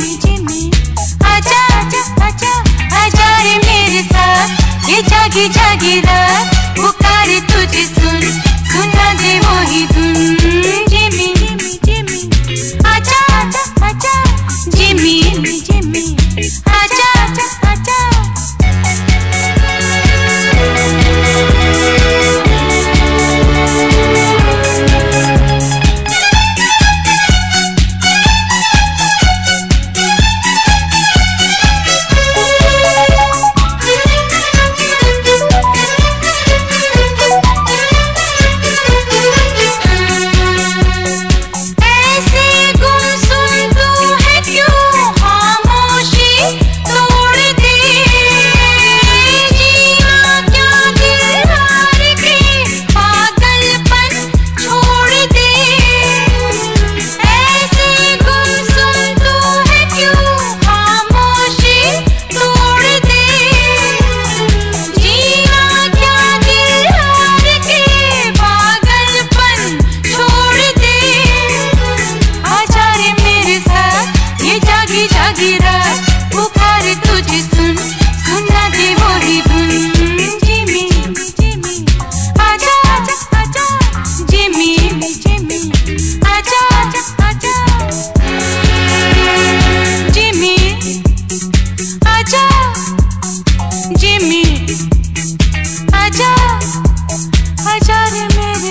Thanks.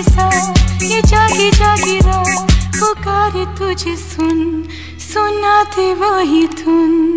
सा ये जागी जागी रात पुकार तुझे सुन सुनाते वही धुन।